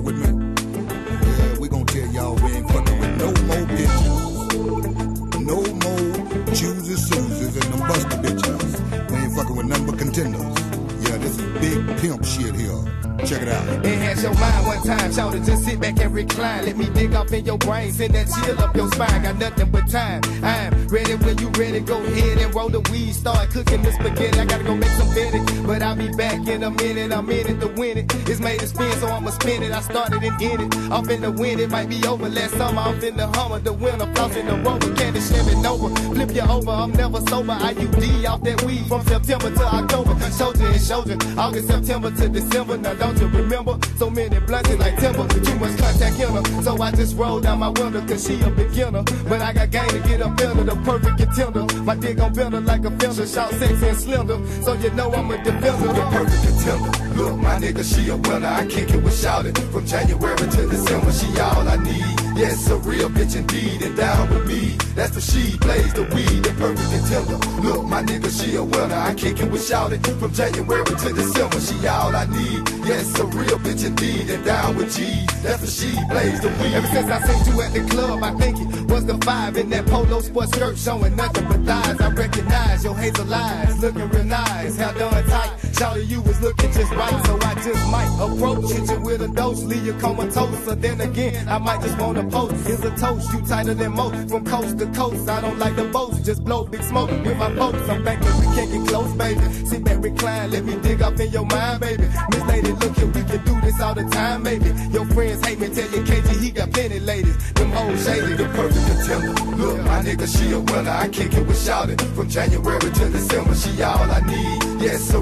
With me? Yeah, we gonna tell y'all we ain't fucking with no more bitches. No more choosers, Susans, and them buster bitches. We ain't fucking with but contenders. Yeah, this is big pimp shit here. Check it out. Enhance your mind one time, shout it, just sit back and recline. Let me dig up in your brain, send that chill up your spine. Got nothing but time. I'm ready when you ready. Go ahead and roll the weed, start cooking the spaghetti. I gotta go make some better, but I'll be back in a minute. I'm in it to win it. It's made to spin, so I'ma spin it. I started and end it. In the wind, it might be over. Last summer, I'm in the Hummer, the winter, flossing the rover, candy shimming over. Flip you over, I'm never sober. IUD off that weed from September to October. Shoulder and shoulder, August, September to December. Now don't you remember? So many blunts like timber, too much contact in her. So I just rolled down my window, cause she a beginner. But I got game to get up in the perfect contender. My dick gon' bend her like a fender, shout sexy and slender. So you know I'm a defender. The perfect contender. Look, my nigga, she a winner. I kick it with shouting. From January to December, she all I need. Yes, a real bitch indeed, and down with me. That's the she plays the weed, the perfect contender. Look, my nigga, she a winner. I kick it with shouting. From January to December, she all I need. Yes, a real bitch indeed, and down with G. That's she plays the weed. Ever since I seen you at the club, I think it was the five in that polo sports skirt showing nothing but thighs. I recognize your hazel eyes, looking real nice, how done tight. Shouted you was looking just right, so I just might approach hit you with a dose, leave you comatose. So then again, I might just wanna post. Here's a toast, you tighter than most from coast to coast. I don't like the boast, just blow big smoke with my folks. I'm thinking we can't get close, baby. Sit back, recline, let me dig up in your mind, baby. Miss Lady, look here, we can do this all the time, baby. Shady, the perfect contender. Look, my nigga, she a winner. I kick it with shouting. From January to December, she all I need.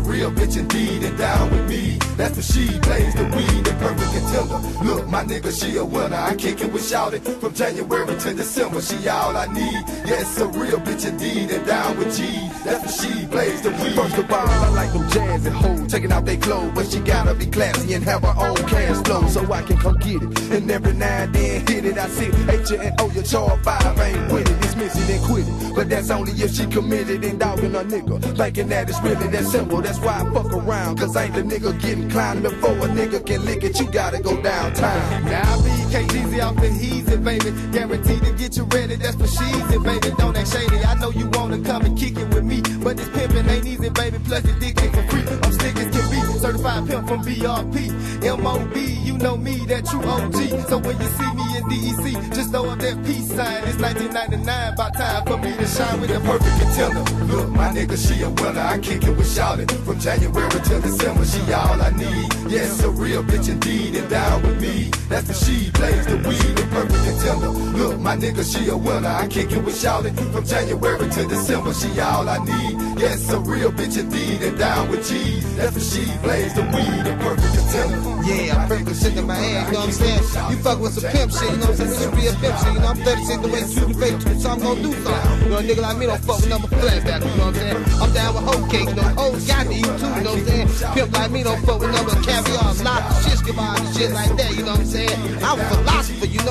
Real bitch indeed, and down with me. That's the she plays the weed, the perfect contender. Look, my nigga, she a winner. I kick it with shouting. From January to December, she all I need. Yes, a real bitch indeed, and down with G. That's the she plays the weed. First of all, I like them jazz and hoes taking out their clothes, but she gotta be classy and have her own cash flow so I can come get it. And every now and then hit it, I see H and O, your char five ain't with it. It and quit it, but that's only if she committed and dogging a nigga. Thinking that it's really that simple, that's why I fuck around. Cause ain't the nigga getting climbed before a nigga can lick it, you gotta go downtown. Now I be KGZ off the heezy, baby. Guaranteed to get you ready, that's for sheezy, baby. Don't act shady. I know you wanna come and kick it with me, but this pimpin' ain't easy, baby. Plus the dick ain't for free. I'm slick as can be. Certified pimp from BRP. MOB, you know me, that true OG. So when you see me DEC, just throw up that peace sign. It's 1999, about time for me to shine with the perfect contender. Look, my nigga, she a winner. I kick it with shouting. From January to December, she all I need. Yes, a real bitch indeed, and down with me. That's the she plays the weed, the perfect contender. Look, my nigga, she a winner. I kick it with shouting. From January to December, she all I need. Yes, a real bitch indeed, and down with G. That's the she plays the weed, the perfect contender. Yeah, I'm perfect shit in my hand, you know what I'm saying? You fuck with some pimp shit, you know what I'm saying? We should be a pimp shit, you know? I'm 36 the way you the face to so I'm gonna do something. You know, a nigga like me don't fuck with number flashback, you know what I'm saying? I'm down with whole cake, you know, hoes got to eat too, you know what I'm saying? Pimp like me don't fuck with number caviar, lobster, shish kebab and shit like that, you know what I'm saying? I was philosopher, you know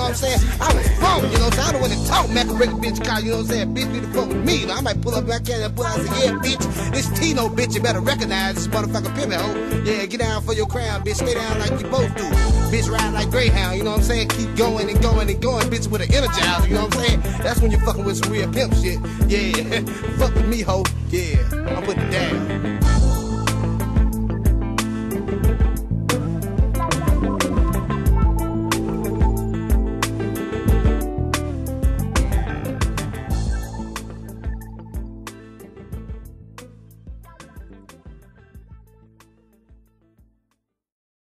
what I'm saying? I was funk, you know what I'm saying? I don't want to talk, man, can break a bitch car, you know what I'm saying? Bitch, be the fuck with me, you know? I might pull up like that and pull out and yeah, bitch, it's Tino, bitch, you better recognize this motherfucker pimp, hoe. Yeah, get down for your crown, bitch, stay down like you both do. Bitch, ride like Greyhound, you know what I'm saying? Keep going and going and going, bitch, with an energizer, you know what I'm saying? That's when you're fucking with some real pimp shit. Yeah, fuck with me, hoe. Yeah.